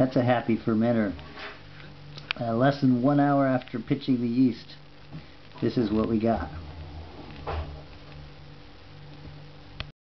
That's a happy fermenter. Uh, less than one hour after pitching the yeast, this is what we got.